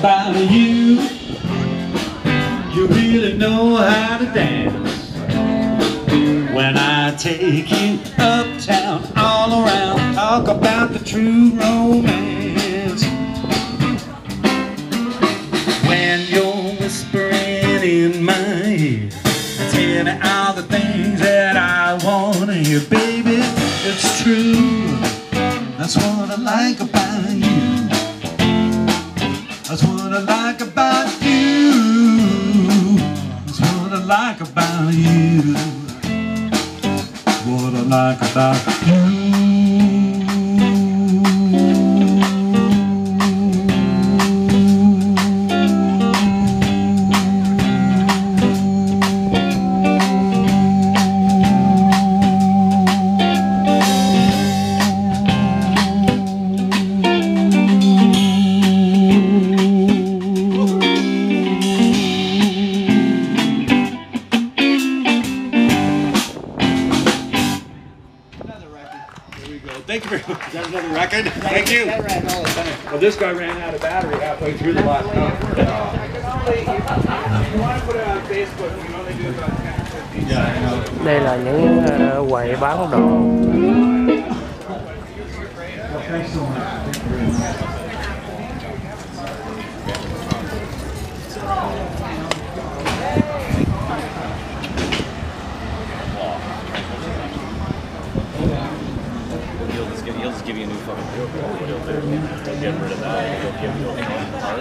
about you. You really know how to dance. When I take you uptown all around Talk about the true romance. When you're whispering in my ear Tell me all the things that I want to hear Baby, it's true. That's what I like about you. That's what I like about you. That's what I like about you. What I like about you. That another record? Thank you. Well, this guy ran out of battery halfway through the last time. You want to put it on Facebook, you can only do about 10 or 15 Yeah, I know. đây là những ờ, quầy bán đồ He'll just give, he'll just give you a new fucking he'll do. He'll get rid of that. He'll give you a part.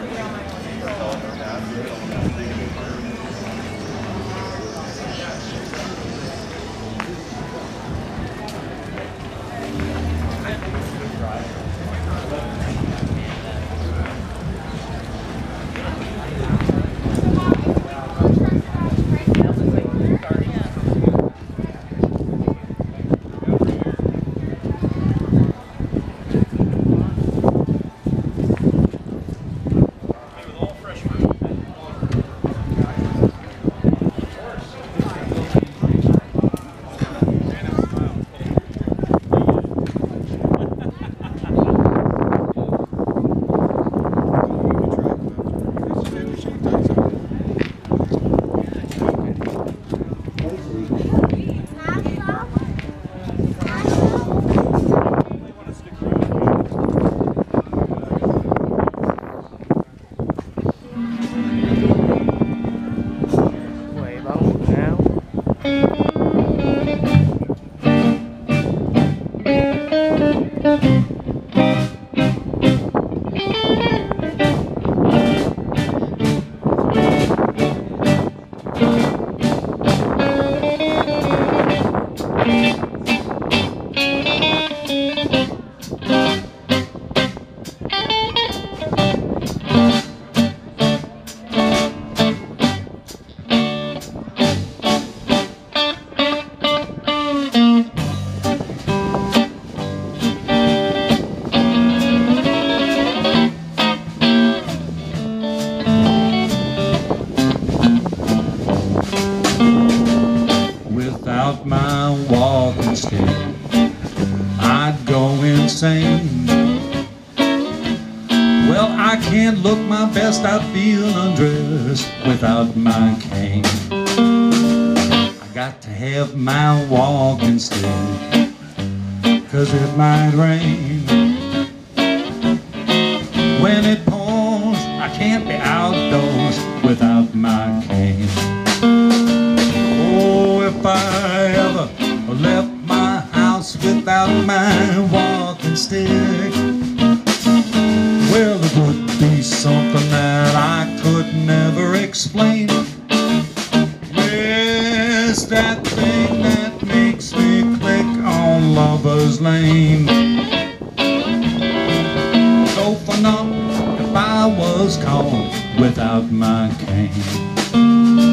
Insane. Well, I can't look my best, I feel undressed without my cane. I got to have my walking stick, cause it might rain. When it pours, I can't be outdoors without my cane. Oh, if I ever left my house without my walking stick, well, it would be something that I could never explain. Yes, that thing that makes me click on Lover's Lane. So for now, if I was caught without my cane.